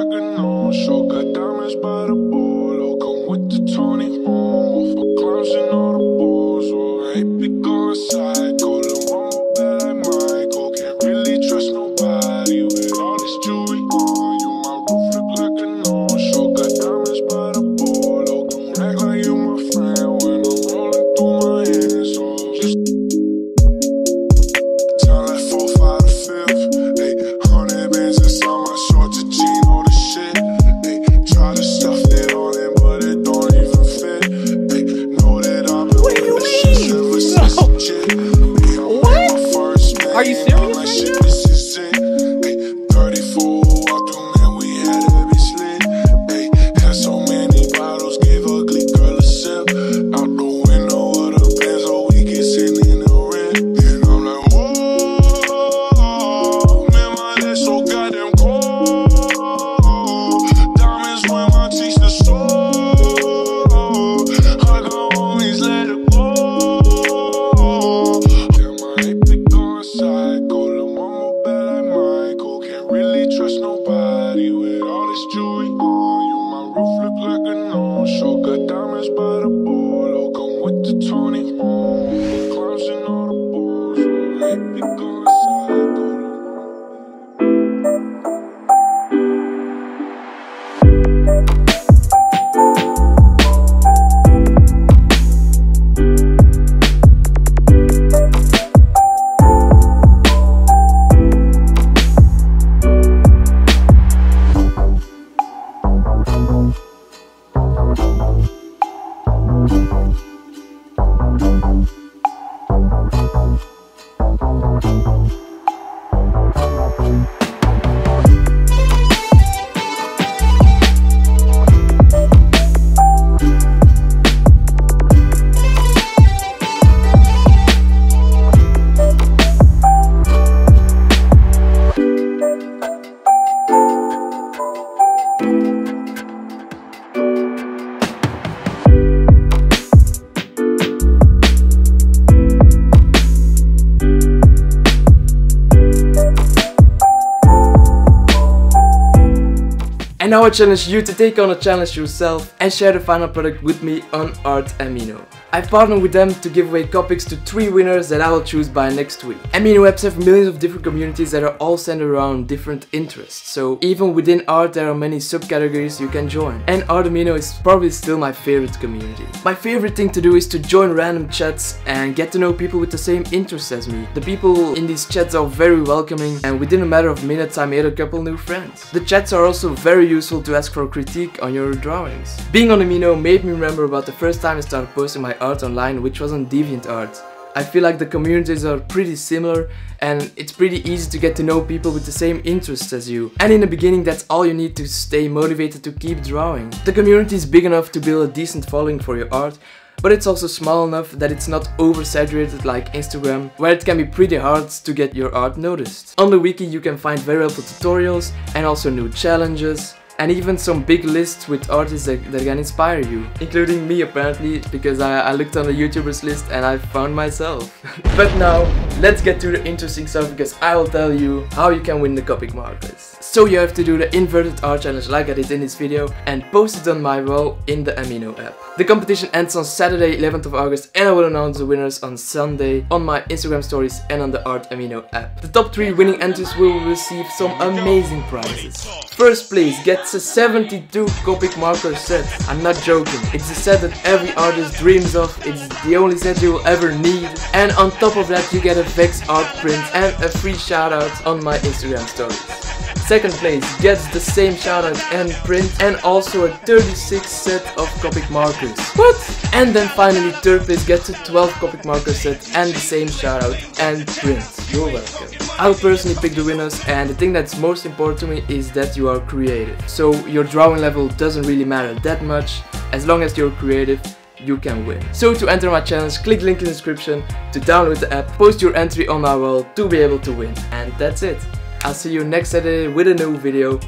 fucking no sugar damage by the trust nobody. Now I challenge you to take on a challenge yourself and share the final product with me on Art Amino. I've partnered with them to give away Copics to 3 winners that I will choose by next week. Amino apps have millions of different communities that are all centered around different interests, so even within art there are many subcategories you can join. And Art Amino is probably still my favorite community. My favorite thing to do is to join random chats and get to know people with the same interests as me. The people in these chats are very welcoming and within a matter of minutes I made a couple new friends. The chats are also very useful to ask for critique on your drawings. Being on Amino made me remember about the first time I started posting my art online which was on DeviantArt. I feel like the communities are pretty similar and it's pretty easy to get to know people with the same interests as you. And in the beginning that's all you need to stay motivated to keep drawing. The community is big enough to build a decent following for your art but it's also small enough that it's not oversaturated like Instagram, where it can be pretty hard to get your art noticed. On the wiki you can find very helpful tutorials and also new challenges, and even some big lists with artists that, that can inspire you. Including me apparently, because I, I looked on the YouTubers list and I found myself. but now, let's get to the interesting stuff because I will tell you how you can win the Copic markers. So you have to do the inverted art challenge like I did in this video and post it on my wall in the Amino app. The competition ends on Saturday 11th of August and I will announce the winners on Sunday on my Instagram stories and on the Art Amino app. The top 3 winning entries will receive some amazing prizes. First place gets a 72 Copic marker set. I'm not joking. It's a set that every artist dreams of. It's the only set you will ever need. And on top of that you get a Vexx art print and a free shoutout on my Instagram stories. Second place gets the same shoutout and print and also a 36 set of Copic markers. What? And then finally third place gets a 12 Copic marker set and the same shoutout and print. You're welcome. I'll personally pick the winners and the thing that's most important to me is that you are creative. So your drawing level doesn't really matter that much as long as you're creative you can win. So to enter my challenge, click the link in the description to download the app, post your entry on my wall to be able to win. And that's it. I'll see you next Saturday with a new video.